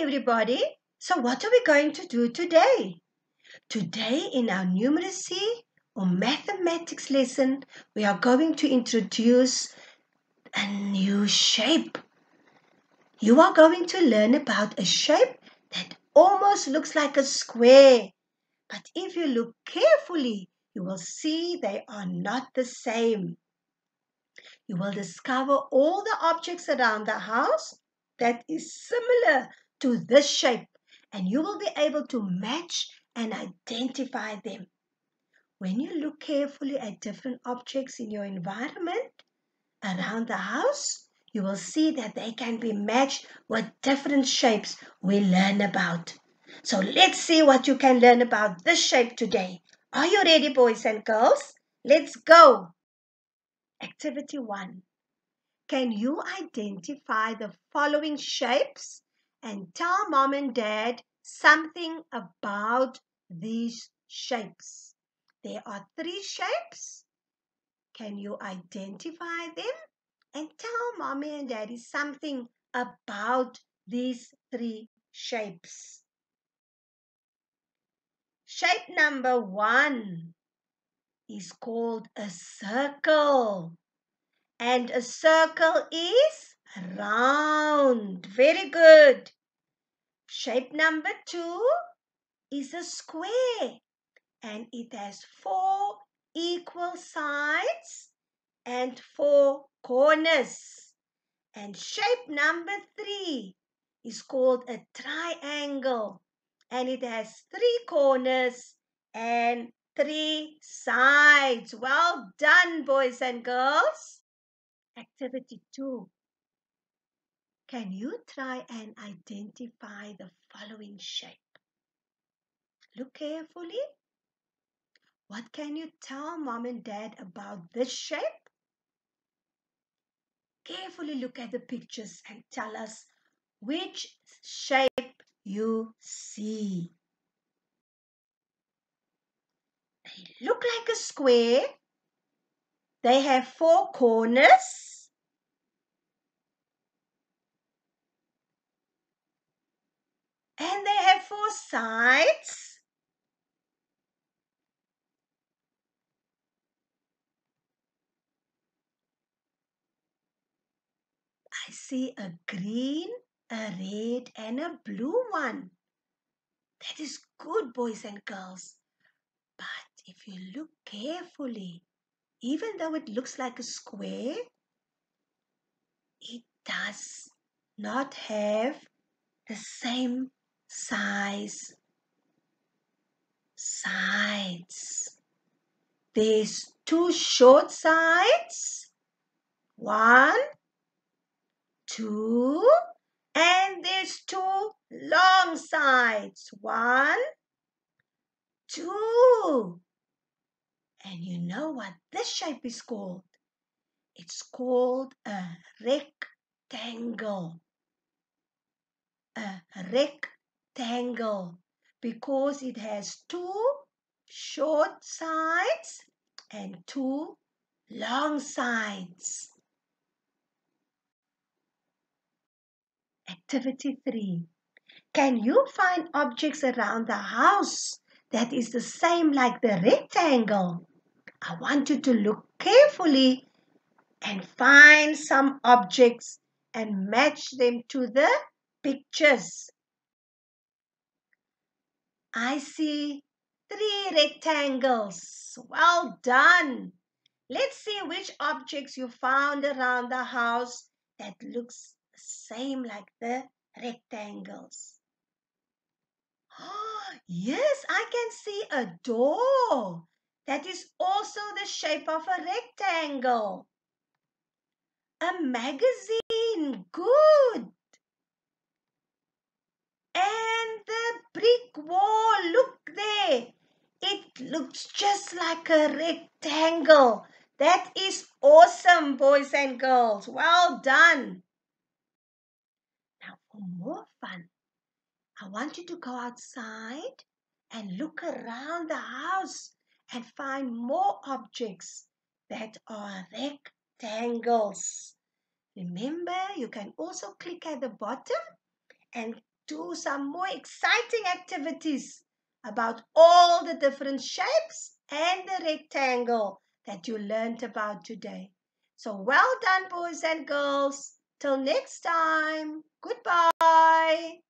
everybody. So what are we going to do today? Today in our numeracy or mathematics lesson, we are going to introduce a new shape. You are going to learn about a shape that almost looks like a square. But if you look carefully, you will see they are not the same. You will discover all the objects around the house that is similar to this shape and you will be able to match and identify them. When you look carefully at different objects in your environment around the house, you will see that they can be matched with different shapes we learn about. So let's see what you can learn about this shape today. Are you ready, boys and girls? Let's go. Activity 1. Can you identify the following shapes and tell mom and dad something about these shapes? There are three shapes. Can you identify them and tell mommy and daddy something about these three shapes? Shape number one is called a circle. And a circle is round. Very good. Shape number two is a square. And it has four equal sides and four corners. And shape number three is called a triangle. And it has three corners and three sides. Well done, boys and girls. Activity 2. Can you try and identify the following shape? Look carefully. What can you tell mom and dad about this shape? Carefully look at the pictures and tell us which shape you see. They look like a square they have four corners. And they have four sides. I see a green, a red and a blue one. That is good, boys and girls. But if you look carefully, even though it looks like a square, it does not have the same size sides. There's two short sides, one, two, and there's two long sides, one, two. And you know what this shape is called? It's called a rectangle. A rectangle because it has two short sides and two long sides. Activity 3. Can you find objects around the house that is the same like the rectangle? I want you to look carefully and find some objects and match them to the pictures. I see three rectangles. Well done. Let's see which objects you found around the house that looks the same like the rectangles. Oh, yes, I can see a door. That is also the shape of a rectangle. A magazine. Good. And the brick wall. Look there. It looks just like a rectangle. That is awesome, boys and girls. Well done. Now for more fun, I want you to go outside and look around the house and find more objects that are rectangles. Remember, you can also click at the bottom and do some more exciting activities about all the different shapes and the rectangle that you learned about today. So well done, boys and girls. Till next time. Goodbye.